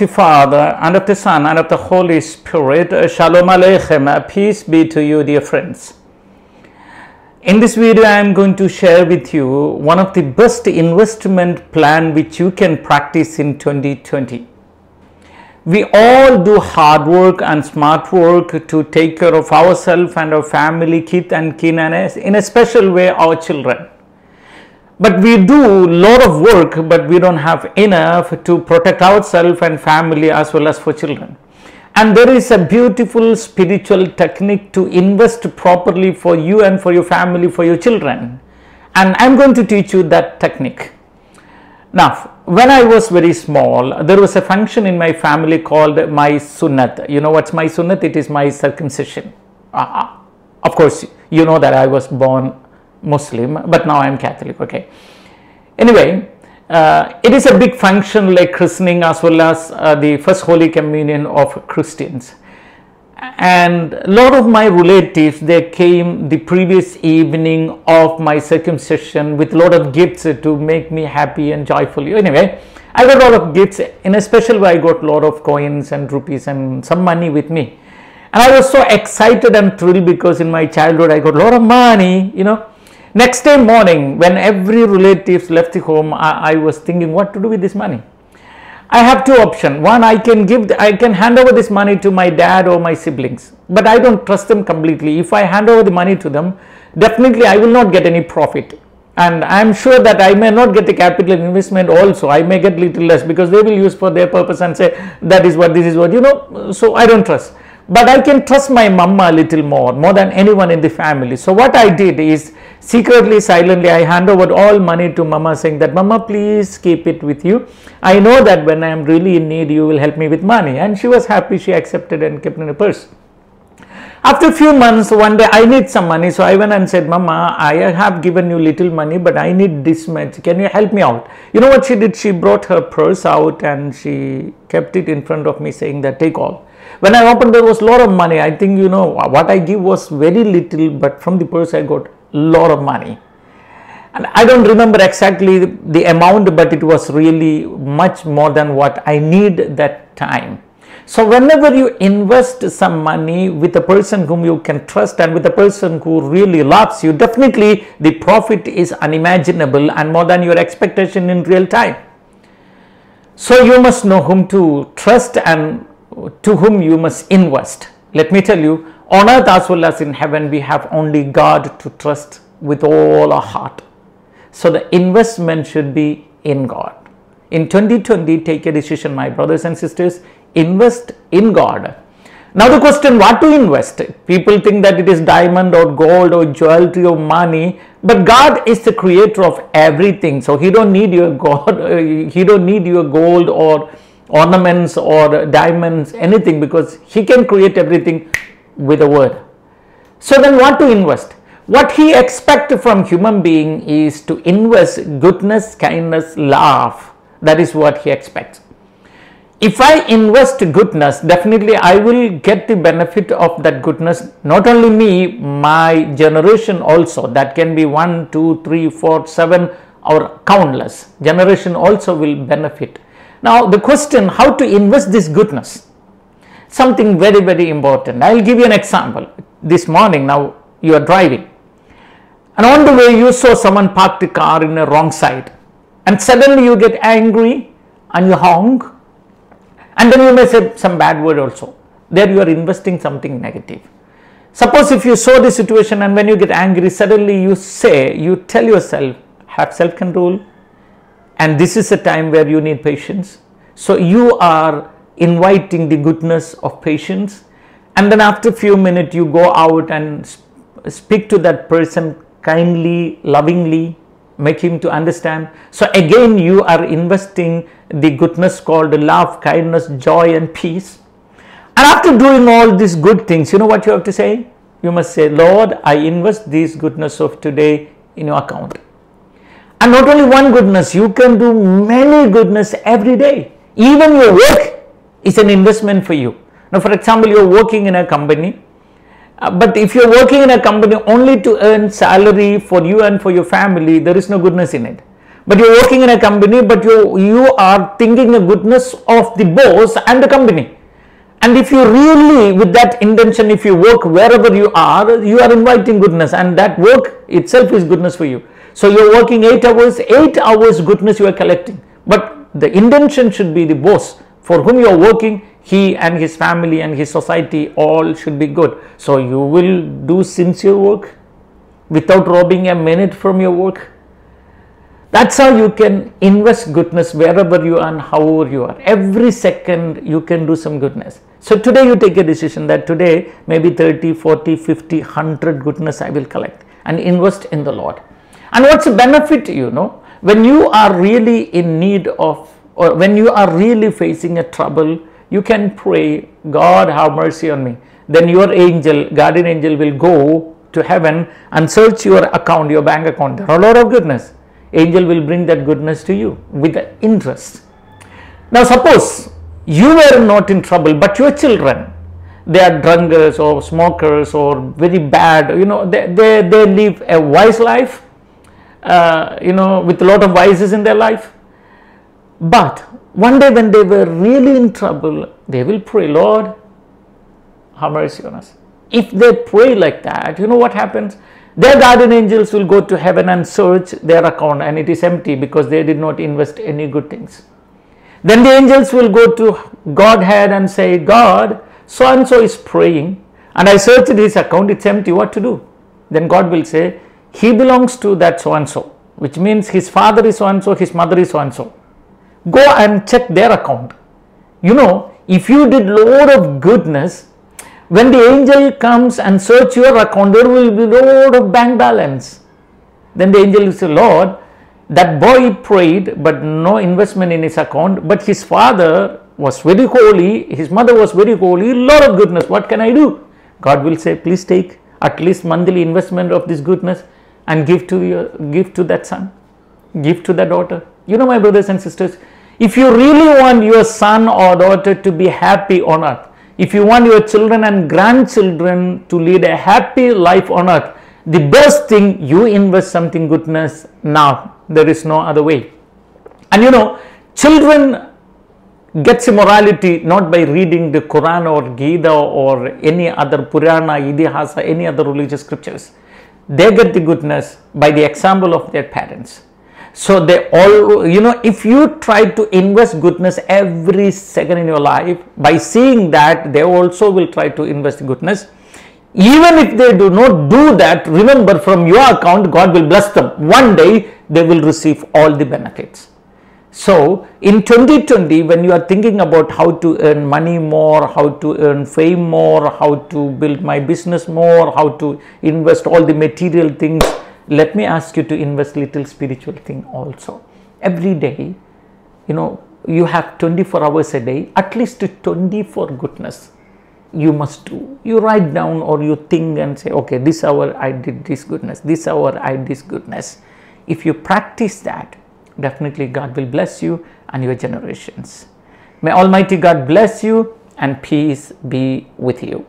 the Father, and of the Son, and of the Holy Spirit. Uh, Shalom Aleichem. Uh, peace be to you, dear friends. In this video, I am going to share with you one of the best investment plan which you can practice in 2020. We all do hard work and smart work to take care of ourselves and our family, kith and kin, and in a special way, our children but we do lot of work but we don't have enough to protect ourselves and family as well as for children. And there is a beautiful spiritual technique to invest properly for you and for your family for your children. And i'm going to teach you that technique. Now when i was very small there was a function in my family called my sunnat. You know what's my sunnat? It is my circumcision. Uh, of course you know that i was born Muslim, but now I'm Catholic. Okay. Anyway, uh, it is a big function like christening as well as uh, the first Holy Communion of Christians. And a lot of my relatives they came the previous evening of my circumcision with a lot of gifts to make me happy and joyful. Anyway, I got a lot of gifts. In a special way, I got a lot of coins and rupees and some money with me. And I was so excited and thrilled because in my childhood I got a lot of money, you know Next day morning, when every relatives left the home, I, I, was thinking what to do with this money. I have two options. One, I can give, I can hand over this money to my dad or my siblings, but I don't trust them completely. If I hand over the money to them, definitely I will not get any profit. And I am sure that I may not get the capital investment also. I may get little less because they will use for their purpose and say that is what this is what you know. So I don't trust but I can trust my mama a little more, more than anyone in the family. So what I did is secretly, silently, I hand over all money to mama saying that mama, please keep it with you. I know that when I am really in need, you will help me with money. And she was happy. She accepted and kept in a purse. After a few months, one day I need some money. So I went and said, Mama, I have given you little money, but I need this much. Can you help me out? You know what she did? She brought her purse out and she kept it in front of me saying that take all. When I opened, there was a lot of money. I think, you know, what I give was very little, but from the purse, I got lot of money. And I don't remember exactly the amount, but it was really much more than what I need that time. So, whenever you invest some money with a person whom you can trust and with a person who really loves you, definitely the profit is unimaginable and more than your expectation in real time. So, you must know whom to trust and to whom you must invest. Let me tell you, on earth as well as in heaven, we have only God to trust with all our heart. So the investment should be in God. In 2020, take a decision, my brothers and sisters, invest in God. Now the question, what to invest? People think that it is diamond or gold or jewelry or money, but God is the creator of everything. So He don't need your God, He don't need your gold or ornaments or diamonds, anything because he can create everything with a word. So then what to invest? What he expects from human being is to invest goodness, kindness, love. That is what he expects. If I invest goodness, definitely I will get the benefit of that goodness. Not only me, my generation also. That can be one, two, three, four, seven, or countless. Generation also will benefit now the question how to invest this goodness something very very important. I will give you an example. This morning now you are driving. And on the way you saw someone park the car in a wrong side. And suddenly you get angry and you honk. And then you may say some bad word also. There you are investing something negative. Suppose if you saw the situation and when you get angry suddenly you say you tell yourself have self control and this is a time where you need patience. So you are inviting the goodness of patience and then after a few minutes you go out and speak to that person kindly, lovingly, make him to understand. So again you are investing the goodness called love, kindness, joy and peace. And after doing all these good things, you know what you have to say? You must say, Lord, I invest this goodness of today in your account. And not only one goodness, you can do many goodness every day. Even your work is an investment for you. Now, for example, you're working in a company, uh, but if you're working in a company only to earn salary for you and for your family, there is no goodness in it. but you're working in a company but you you are thinking the goodness of the boss and the company and if you really with that intention if you work wherever you are you are inviting goodness and that work itself is goodness for you so you're working 8 hours 8 hours goodness you are collecting but the intention should be the boss for whom you are working he and his family and his society all should be good so you will do sincere work without robbing a minute from your work that's how you can invest goodness wherever you are and however you are. Every second you can do some goodness. So today you take a decision that today maybe 30, 40, 50, 100 goodness I will collect and invest in the Lord. And what's the benefit, you know, when you are really in need of or when you are really facing a trouble, you can pray, God have mercy on me. Then your angel, guardian angel will go to heaven and search your account, your bank account. There are a lot of goodness angel will bring that goodness to you with the interest. Now suppose you were not in trouble but your children they are drunkards or smokers or very bad you know they, they, they live a wise life uh, you know with a lot of vices in their life but one day when they were really in trouble they will pray lord have mercy on us if they pray like that you know what happens their guardian angels will go to heaven and search their account and it is empty because they did not invest any good things. Then the angels will go to Godhead and say, God, so and so is praying and I searched his account, it's empty, what to do? Then God will say, he belongs to that so and so, which means his father is so and so, his mother is so and so. Go and check their account. You know, if you did lot of goodness, when the angel comes and search your account, there will be load of bank balance. Then the angel will say, Lord, that boy prayed, but no investment in his account, but his father was very holy, his mother was very holy, lot of goodness. What can I do? God will say, please take at least monthly investment of this goodness and give to your give to that son, give to that daughter. You know, my brothers and sisters, if you really want your son or daughter to be happy on earth, if you want your children and grandchildren to lead a happy life on earth, the best thing you invest something goodness now. There is no other way. And you know, children gets immorality not by reading the Quran or Gita or any other Purana, Itihasa, any other religious scriptures. They get the goodness by the example of their parents. So they all, you know, if you try to invest goodness every second in your life, by seeing that, they also will try to invest goodness. Even if they do not do that, remember from your account, God will bless them. One day they will receive all the benefits. So in 2020, when you are thinking about how to earn money more, how to earn fame more, how to build my business more, how to invest all the material things, let me ask you to invest little spiritual thing also. Every day you know you have 24 hours a day at least 24 goodness you must do. You write down or you think and say okay this hour i did this goodness this hour i did this goodness. If you practice that definitely god will bless you and your generations. May almighty god bless you and peace be with you